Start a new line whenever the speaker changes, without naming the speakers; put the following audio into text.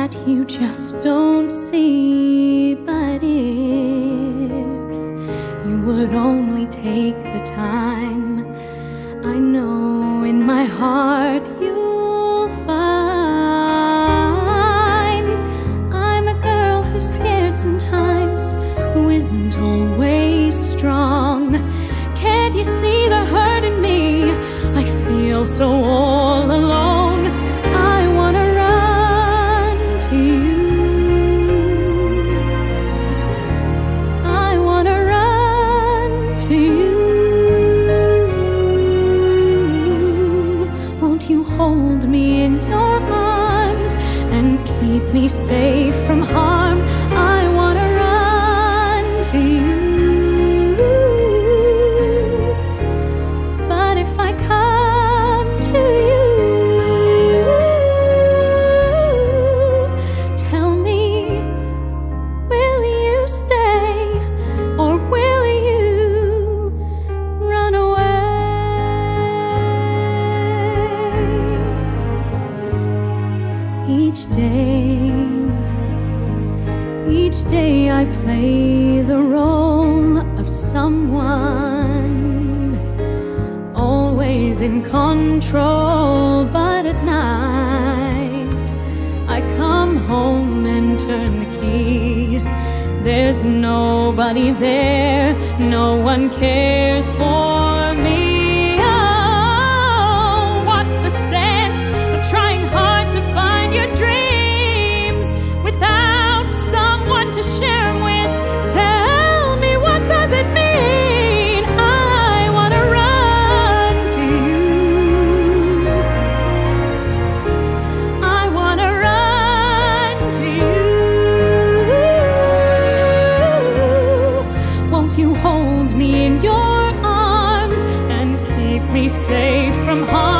that you just don't see. But if you would only take the time, I know in my heart you'll find I'm a girl who's scared sometimes, who isn't always strong. Can't you see the hurt in me? I feel so all hold me in your arms and keep me safe from harm? I wanna run to you. Day I play the role of someone always in control, but at night I come home and turn the key. There's nobody there, no one cares for Hold me in your arms and keep me safe from harm.